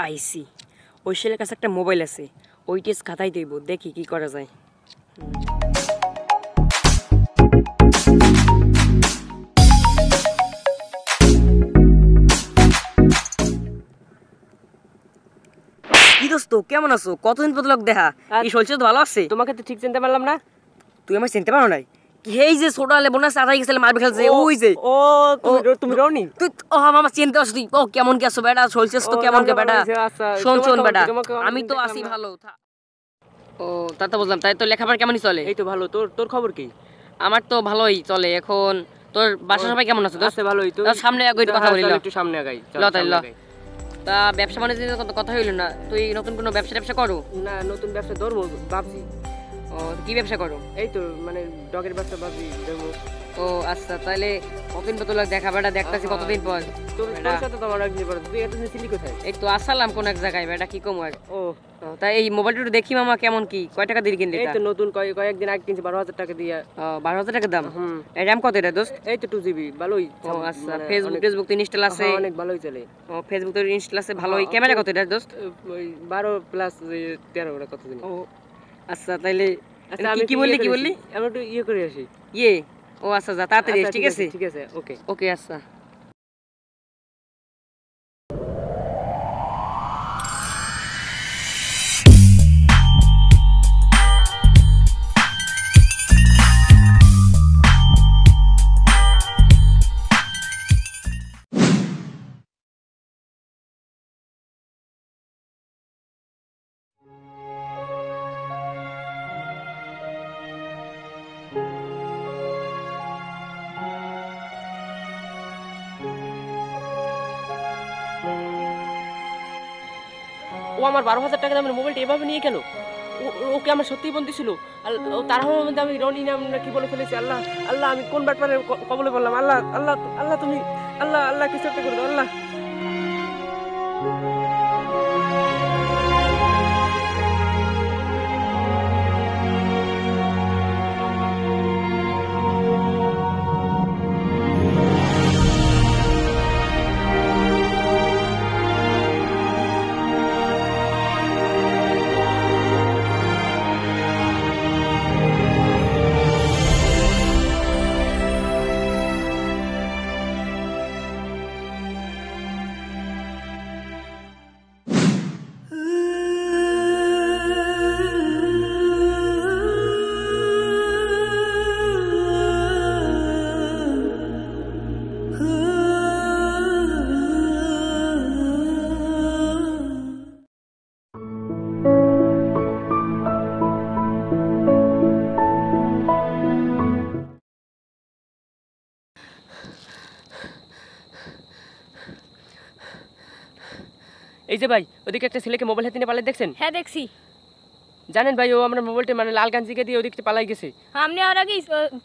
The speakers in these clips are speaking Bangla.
পাইছি। ওই ছেলের কাছে একটা মোবাইল আছে ওই টেস্ট খাতাই দেব দেখি কি করা যায়। কি দোস্ত কেমন আছো? কতদিন পর লোক দেখা? চলছে তো ভালো আছে? তোমাকে তো ঠিক চিনতে পারলাম না। তুই আমার চিনতে পারো নাই? এই যে ছোট আলে বোনাস আড়াই গেছিল মারবে খেলছে ওই যে। ও তুমি রনি? তুই ও মামা চিনতে পারছিস তুই ও কেমন কি আছো বেটা? চলছিস তো কেমন কে বেটা? আচ্ছা। শোন শোন বেটা আমি তো আসি ভালো ও তা তো বুঝলাম তাই তো লেখাপড়া কেমনই চলে? এই তো ভালো তোর তোর খবর কি? আমার তো ভালোই চলে এখন তোর বাসা সবাই কেমন আছে? আছে ভালোই তো সামনে আগে কথা হ্যাঁ, বলি একটু সামনে আগাই চল, ল তাই ল। তা ব্যবসা বাণিজ্য কথা হইল না তুই নতুন কোনো ব্যবসা ব্যবসা করো? না নতুন ব্যবসা ধরবো ভাবছি। ও কি ব্যবসা করো? এই তো মানে ডগের ব্যবসা ভাবছি ধরবো ও আচ্ছা তাহলে কতদিন পর তোলা দেখা বেটা দেখতেছি কতদিন পর। তোর সাথে তো আমার একদিন পরে তুই এতদিন ছিলি কোথায়? এই তো আসালাম কোন এক জায়গায় বেটা কি কম ও। তাই এই মোবাইলটা দেখি মামা কেমন কি? কয় টাকা দিয়ে কিনলি এই? তো নতুন কয়েক কয়েকদিন আগে কিনছি বারো হাজার টাকা দিয়ে। বারো হাজার টাকা দাম? হুম। এই র্যাম কত এটা দোস্ত? এই তো টু জিবি ভালোই ও আচ্ছা মানে ফেসবুক ফেসবুক তো ইনস্টল আছে। অনেক ভালোই চলে। ও ফেসবুক তো ইনস্টল আছে ভালোই। ক্যামেরা কত এটা দোস্ত? বারো প্লাস তেরো কত দিন ও আচ্ছা তাইলে আচ্ছা কি আমি কি একটু বললি ইয়ে কি করে বললি? আসি। আমি একটু ইয়ে করে আসি। ইয়ে ও আচ্ছা যা তাড়াতাড়ি আচ্ছা, এস, ঠিক আছে ঠিক আছে ওকে। ওকে আচ্ছা। ও আমার বারো হাজার টাকা দামের মোবাইলটা এভাবে নিয়ে গেল ওকে আমার সত্যিই বন্ধু ছিল? আর তাড়াহুড়োর মধ্যে আমি রনি নাম না কি বলে ফেলেছি? আল্লাহ আল্লাহ আমি কোন ব্যাপারে কবলে বললাম আল্লাহ আল্লাহ আল্লাহ তুমি, আল্লাহ আল্লাহ কিছু একটা করে দাও, আল্লাহ। এই যে ভাই ওদিকে একটা ছেলেকে মোবাইল হাতে নিয়ে পালাই দেখছেন? হ্যাঁ দেখছি। জানেন ভাই ও আমার মোবাইলটা মানে লাল গাঞ্জিকে দিয়ে ওদিকে পালাই গেছে। আপনি আর আগে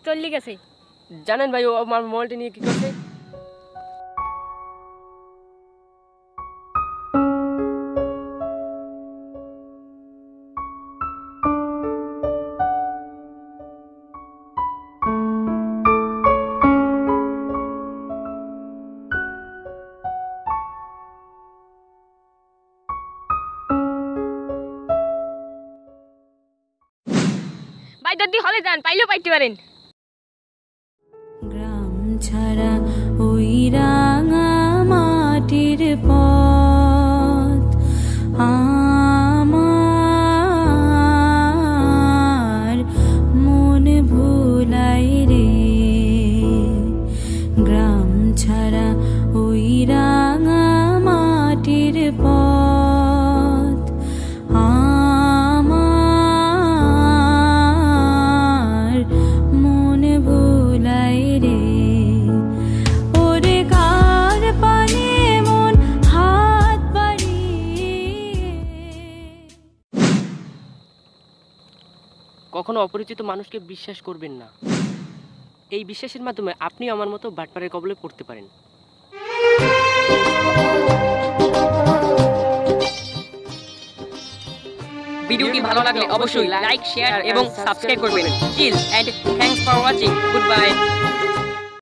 চলে গেছে। জানেন ভাই ও আমার মোবাইলটা নিয়ে কি করছে? যদি হলে যান পাইলেও পাইতে পারেন। গ্রাম ছাড়া ওই রাঙা মাটির পথ কখনো অপরিচিত মানুষকে বিশ্বাস করবেন না। এই বিশ্বাসের মাধ্যমে আপনি আমার মতো বাটপাড়ের কবলে পড়তে পারেন। ভিডিওটি ভালো লাগলে অবশ্যই লাইক শেয়ার এবং সাবস্ক্রাইব করবেন। Chill and thanks for watching good bye